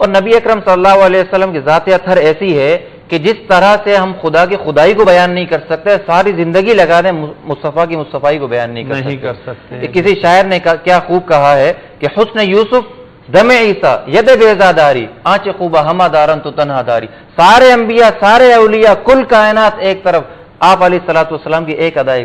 اور نبی اکرم صلی اللہ علیہ وسلم کی ذات اثر ایسی ہے کہ جس طرح سے ہم خدا کی خدائی کو بیان نہیں کر سکتے ساری زندگی لگا دیں مصطفیٰ کی مصطفیٰ کو بیان نہیں کر نہیں سکتے۔ کر سکتے۔ کسی شاعر نے کیا خوب کہا ہے کہ حسن یوسف دم عیسیٰ ید بیزاداری آنچ خوبہ ہما دارن تو تنہا داری۔ سارے انبیاء سارے اولیاء کل کائنات ایک طرف آپ علیہ السلام کی ایک ادائی